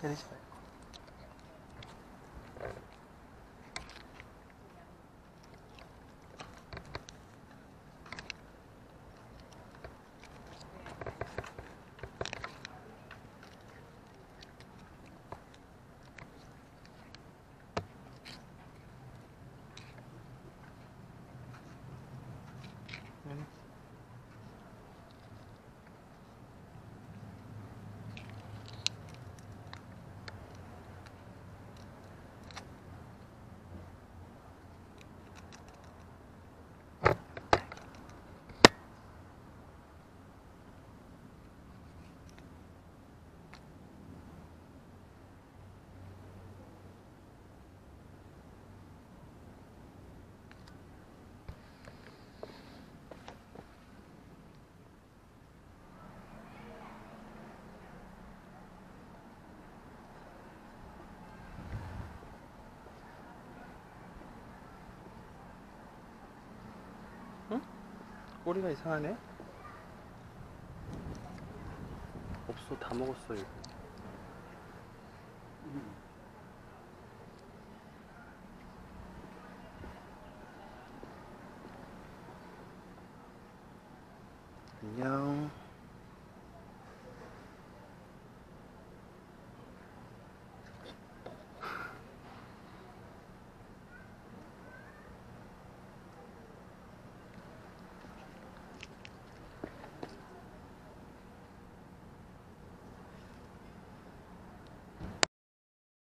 때리지 말고. 응. 꼬리가 이상하네. 없어, 다 먹었어, 이거. 안녕.